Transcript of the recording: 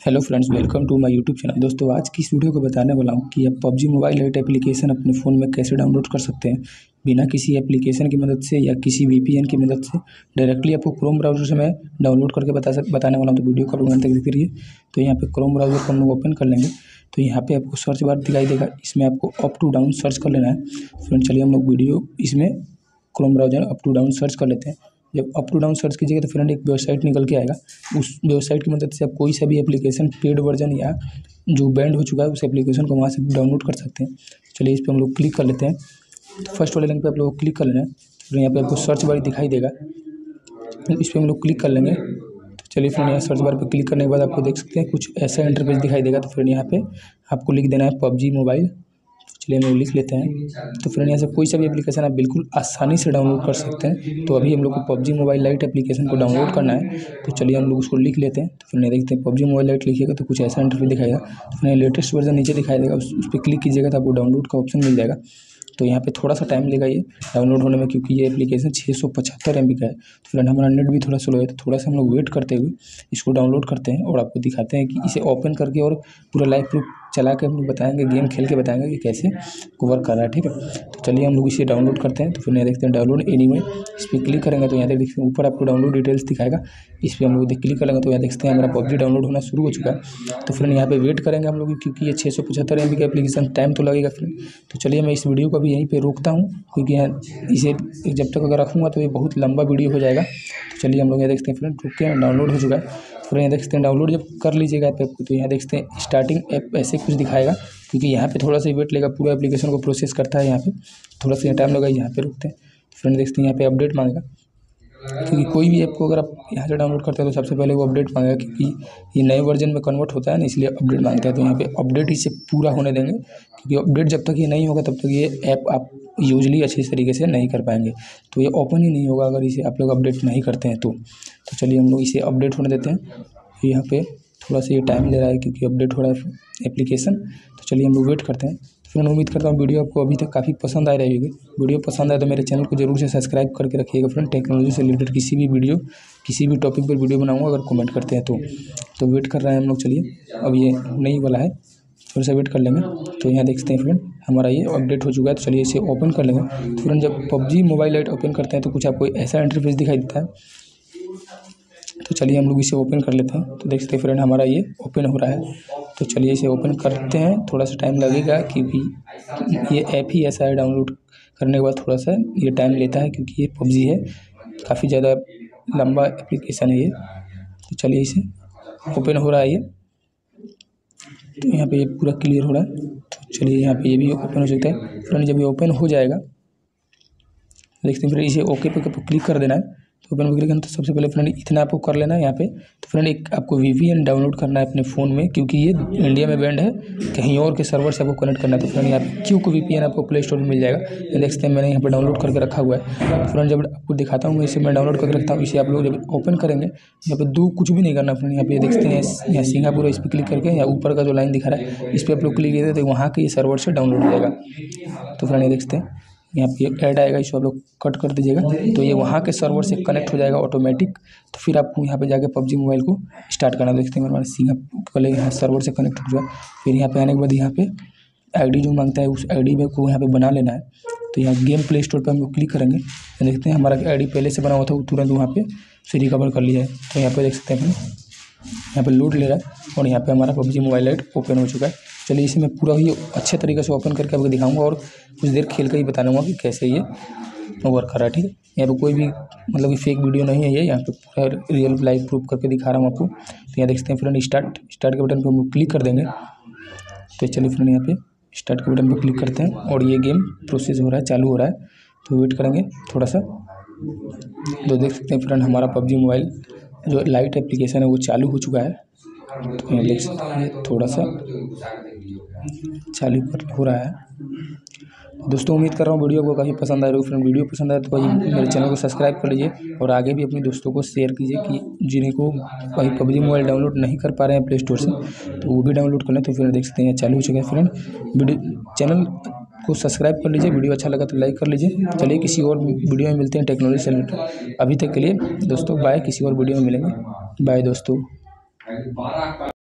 Hello friends welcome to my YouTube channel दोस्तों, आज की इस वीडियो को बताने वाला हूँ कि आप पबजी मोबाइल एट एप्लीकेशन अपने फ़ोन में कैसे डाउनलोड कर सकते हैं। बिना किसी एप्लीकेशन की मदद से या किसी वीपीएन की मदद से डायरेक्टली आपको क्रोम ब्राउज़र से मैं डाउनलोड करके बता सक, बताने वाला हूँ। तो वीडियो को आप तक देखते रहिए। तो यहाँ पे क्रोम ब्राउज़र को हम लोग ओपन कर लेंगे। तो यहाँ पे आपको सर्च बार दिखाई देगा। इसमें आपको अप टू डाउन सर्च कर लेना है। फ्रेंड चलिए हम लोग वीडियो इसमें Chrome browser up to down search कर लेते हैं। जब अप टू डाउन सर्च कीजिएगा तो फ्रेंड एक वेबसाइट निकल के आएगा। उस वेबसाइट की मदद से आप कोई सा भी एप्लीकेशन पेड वर्जन या जो बैंड हो चुका है, उस एप्लीकेशन को वहाँ से डाउनलोड कर सकते हैं। चलिए इस पर हम लोग क्लिक कर लेते हैं। तो फ़र्स्ट वाले लिंक पर आप लोग क्लिक कर लेना है। फिर यहाँ पर आपको सर्च बार दिखाई देगा। इस पर हम लोग क्लिक कर लेंगे। तो चलिए फ्रेंड यहाँ सर्च बार पर क्लिक करने के बाद आपको देख सकते हैं कुछ ऐसा इंटरफेस दिखाई देगा। तो फ्रेंड यहाँ पे आपको लिख देना है पबजी मोबाइल चलिए हम लिख लेते हैं। तो फ्रेंड, यहाँ से कोई सा भी एप्लीकेशन आप बिल्कुल आसानी से डाउनलोड कर सकते हैं। तो अभी हम लोग को पबजी मोबाइल लाइट एप्लीकेशन को डाउनलोड करना है। तो चलिए हम लोग उसको लिख लेते हैं। तो फिर नहीं देखते हैं, पबजी मोबाइल लाइट लिखिएगा तो कुछ ऐसा इंटरव्यू दिखाएगा। तो फिर लेटेस्ट वर्जन नीचे दिखाई देगा। उस पर क्लिक कीजिएगा तो आपको डाउनलोड का ऑप्शन मिल जाएगा। तो यहाँ पे थोड़ा सा टाइम लेगा ये डाउनलोड होने में, क्योंकि ये एप्लीकेशन छः सौ पचहत्तर एम का है। तो फ्रेंड हमारा नेट भी थोड़ा स्लो है तो थोड़ा सा हम लोग वेट करते हुए इसको डाउनलोड करते हैं और आपको दिखाते हैं कि इसे ओपन करके और पूरा लाइव प्रूफ चला के हम लोग बताएँगे, गेम खेल के बताएँगे कि कैसे वर्क कर रहा है, ठीक है? तो चलिए हम लोग इसे डाउनलोड करते हैं तो फिर यहाँ देखते हैं डाउनलोड एनी में, इस पर क्लिक करेंगे तो यहाँ देख देखते हैं ऊपर आपको डाउनलोड डिटेल्स दिखाएगा, इस पर हम लोग क्लिक करेंगे तो यहाँ देखते हैं हमारा पबजी डाउनलोड होना शुरू हो चुका है। तो फिर यहाँ पे वेट करेंगे हम लोग, क्योंकि ये छः सौ पचहत्तर एम बी का एप्लीकेशन टाइम तो लगेगा फिर। तो चलिए मैं इस वीडियो को भी यहीं पर रोकता हूँ, क्योंकि यहाँ इसे जब तक अगर रखूँगा तो ये बहुत लंबा वीडियो हो जाएगा। तो चलिए हम लोग यहाँ देखते हैं फ्रेंड रुक के डाउनलोड हो चुका है। फिर यहाँ देखते हैं डाउनलोड जब कर लीजिएगा ऐप को तो यहाँ देखते हैं स्टार्टिंग ऐप ऐसे कुछ दिखाएगा, क्योंकि यहाँ पे थोड़ा सा वेट लेगा, पूरा एप्लीकेशन को प्रोसेस करता है यहाँ पे, थोड़ा सा टाइम लगा यहाँ पे रुकते हैं। फ्रेंड देखते हैं, यहाँ पे अपडेट मांगेगा। क्योंकि कोई भी ऐप को अगर आप यहाँ से डाउनलोड करते हैं तो सबसे पहले वो अपडेट मांगेगा क्योंकि ये नए वर्जन में कन्वर्ट होता है ना, इसलिए अपडेट माँगता है। तो यहाँ पे अपडेट इसे पूरा होने देंगे, क्योंकि अपडेट जब तक ये नहीं होगा तब तक ये ऐप आप यूजली अच्छे तरीके से नहीं कर पाएँगे। तो ये ओपन ही नहीं होगा अगर इसे आप लोग अपडेट नहीं करते हैं तो। तो चलिए हम लोग इसे अपडेट होने देते हैं। यहाँ पर थोड़ा सा ये टाइम ले रहा है क्योंकि अपडेट हो रहा है एप्लीकेशन तो चलिए हम लोग वेट करते हैं। फिर मैं उम्मीद करता हूँ वीडियो आपको अभी तक काफ़ी पसंद आ रही होगी। वीडियो पसंद आए तो मेरे चैनल को ज़रूर से सब्सक्राइब करके रखिएगा फ्रेंड। टेक्नोलॉजी से रिलेटेड किसी भी वीडियो, किसी भी टॉपिक पर वीडियो बनाऊँगा अगर कमेंट करते हैं तो। तो वेट कर रहे हैं हम लोग, चलिए। अब ये नहीं वाला है थोड़ा सा वेट कर लेंगे। तो यहाँ देखते हैं फ्रेंड, हमारा ये अपडेट हो चुका है तो चलिए इसे ओपन कर लेंगे। तो फ्रेंड, जब पबजी मोबाइल लाइट ओपन करते हैं तो कुछ आपको ऐसा इंटरफेस दिखाई देता है। तो चलिए हम लोग इसे ओपन कर लेते हैं। तो देख सकते हैं फ्रेंड, हमारा ये ओपन हो रहा है। तो चलिए इसे ओपन करते हैं। थोड़ा सा टाइम लगेगा क्योंकि ये ऐप ही ऐसा है डाउनलोड करने के बाद थोड़ा सा ये टाइम लेता है क्योंकि ये पबजी है। काफ़ी ज़्यादा लंबा एप्लीकेशन है ये। तो चलिए इसे ओपन हो रहा है ये। तो यहाँ पे ये पूरा क्लियर हो रहा है। तो चलिए यहाँ पे ये भी ओपन हो सकता है। फ्रेंड जब ये ओपन हो जाएगा, देखते हैं फिर इसे ओके पे क्लिक कर देना है। तो ओपन वगैरह करना तो सबसे पहले फ्रेंड इतना आपको कर लेना है यहाँ पे। तो फ्रेंड एक आपको वीपीएन डाउनलोड करना है अपने फ़ोन में, क्योंकि ये इंडिया में बैंड है, कहीं और के सर्वर से आपको कनेक्ट करना है। तो फ्रेंड यहाँ पे क्यू को वी आपको प्ले स्टोर में मिल जाएगा। ये देख सकते हैं मैंने यहाँ पर डाउनलोड करके रखा हुआ है। फ्रेंड जब आपको दिखाता हूँ, इसे मैं डाउनलोड करके रखता हूँ, इसे आप लोग जब ओपन करेंगे, यहाँ पर दो कुछ भी नहीं करना फ्रेंड। यहाँ पे देखते हैं, यहाँ सिंगापुर इस पर क्लिक करके या ऊपर का जो लाइन दिखा रहा है, इस पर आप लोग क्लिक किए तो वहाँ के ये सर्वर से डाउनलोड हो जाएगा। तो फ्रेंड ये देखते हैं। यहाँ पे ऐड आएगा, इसको आप लोग कट कर दीजिएगा। तो ये वहाँ के सर्वर से कनेक्ट हो जाएगा ऑटोमेटिक तो फिर आपको यहाँ पे जाके पबजी मोबाइल को स्टार्ट करना। देखते हैं, हमारे सिंगा पहले यहाँ सर्वर से कनेक्ट हो जाए फिर यहाँ पे आने के बाद यहाँ पे आईडी जो माँगता है, उस आईडी में को यहाँ पे बना लेना है। तो यहाँ गेम प्ले स्टोर पर हम लोग क्लिक करेंगे। तो देखते हैं, हमारा आईडी पहले से बना हुआ था, वो तुरंत वहाँ पे से रिकवर कर लिया है। तो यहाँ पे देख सकते हैं यहाँ पे लोड ले रहा है और यहाँ पे हमारा पबजी मोबाइल लाइट ओपन हो चुका है। चलिए इसे मैं पूरा ही अच्छे तरीके से ओपन करके आपको दिखाऊँगा और कुछ देर खेल कर ही बता दूँगा कि कैसे ये वर्क कर रहा है, ठीक है? यहाँ पर कोई भी मतलब कि फेक वीडियो नहीं है ये, यहाँ पे पूरा रियल लाइव प्रूफ करके दिखा रहा हूँ आपको। तो यहाँ देख सकते हैं फ्रेंड स्टार्ट स्टार्ट के बटन पर हम क्लिक कर देंगे। तो चलिए फ्रेंड यहाँ पे स्टार्ट के बटन पर क्लिक करते हैं और ये गेम प्रोसेस हो रहा है, चालू हो रहा है। तो वेट करेंगे थोड़ा सा। तो देख सकते हैं फ्रेंड हमारा पबजी मोबाइल जो लाइट एप्लीकेशन है वो चालू हो चुका है। थोड़ा सा चालू कर हो रहा है। दोस्तों, उम्मीद कर रहा हूँ वीडियो को काफ़ी पसंद आ रही फ्रेंड, वीडियो पसंद आए तो भाई मेरे चैनल को सब्सक्राइब कर लीजिए और आगे भी अपने दोस्तों को शेयर कीजिए कि जिन्हें को भाई पबजी मोबाइल डाउनलोड नहीं कर पा रहे हैं प्ले स्टोर से तो वो भी डाउनलोड कर लें तो फिर देख सकते हैं, चालू हो चुका है फ्रेंड। वीडियो, चैनल को सब्सक्राइब कर लीजिए, वीडियो अच्छा लगा तो लाइक कर लीजिए। चलिए, किसी और वीडियो में मिलते हैं टेक्नोलॉजी से अभी तक के लिए दोस्तों बाय किसी और वीडियो में मिलेंगे। बाय दोस्तों। Barack